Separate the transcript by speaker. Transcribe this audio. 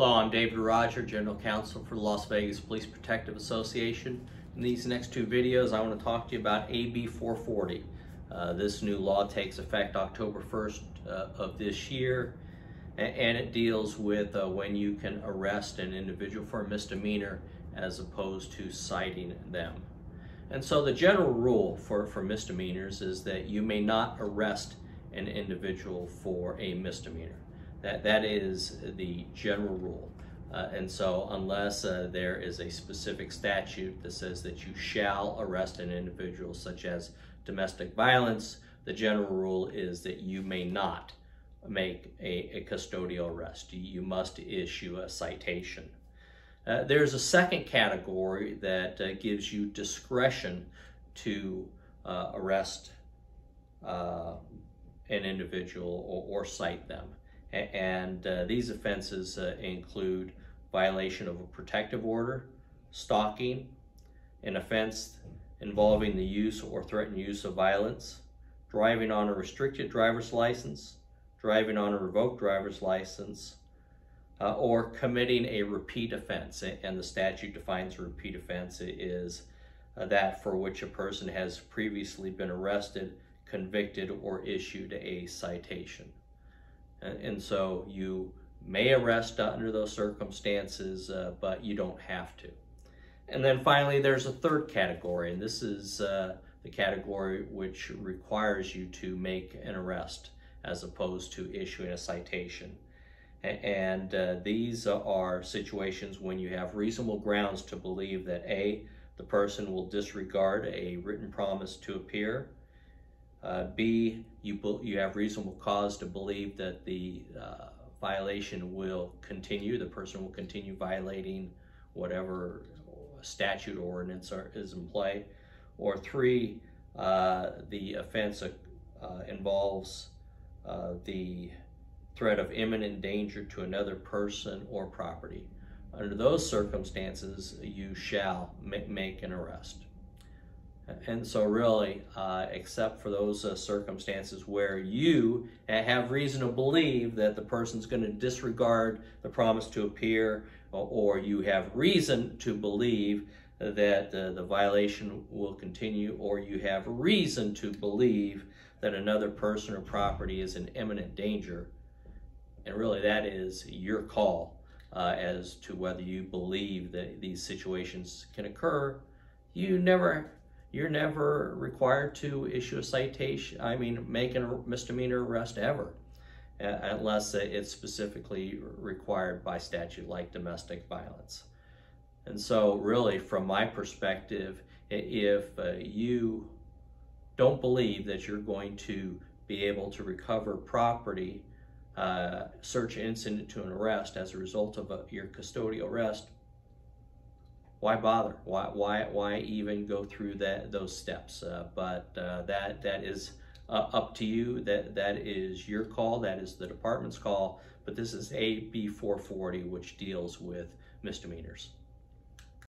Speaker 1: Hello, I'm David Roger, General Counsel for the Las Vegas Police Protective Association. In these next two videos, I want to talk to you about AB 440. Uh, this new law takes effect October 1st uh, of this year, and it deals with uh, when you can arrest an individual for a misdemeanor as opposed to citing them. And so the general rule for, for misdemeanors is that you may not arrest an individual for a misdemeanor. That, that is the general rule. Uh, and so unless uh, there is a specific statute that says that you shall arrest an individual such as domestic violence, the general rule is that you may not make a, a custodial arrest. You must issue a citation. Uh, there's a second category that uh, gives you discretion to uh, arrest uh, an individual or, or cite them. And uh, these offenses uh, include violation of a protective order, stalking, an offense involving the use or threatened use of violence, driving on a restricted driver's license, driving on a revoked driver's license, uh, or committing a repeat offense. And the statute defines a repeat offense is uh, that for which a person has previously been arrested, convicted, or issued a citation. And, so you may arrest under those circumstances, uh, but you don't have to. And then finally, there's a third category, and this is uh, the category which requires you to make an arrest as opposed to issuing a citation. And uh, these are situations when you have reasonable grounds to believe that A, the person will disregard a written promise to appear, uh, B, you, you have reasonable cause to believe that the uh, violation will continue, the person will continue violating whatever statute or ordinance are, is in play. Or three, uh, the offense uh, involves uh, the threat of imminent danger to another person or property. Under those circumstances, you shall make an arrest. And so really, uh, except for those uh, circumstances where you have reason to believe that the person's going to disregard the promise to appear, or, or you have reason to believe that uh, the violation will continue, or you have reason to believe that another person or property is in imminent danger. And really, that is your call uh, as to whether you believe that these situations can occur. You never you're never required to issue a citation, I mean, make a misdemeanor arrest ever, uh, unless it's specifically required by statute like domestic violence. And so really, from my perspective, if uh, you don't believe that you're going to be able to recover property, uh, search incident to an arrest as a result of a, your custodial arrest, why bother? Why why why even go through that those steps? Uh, but uh, that that is uh, up to you. That that is your call. That is the department's call. But this is AB 440, which deals with misdemeanors.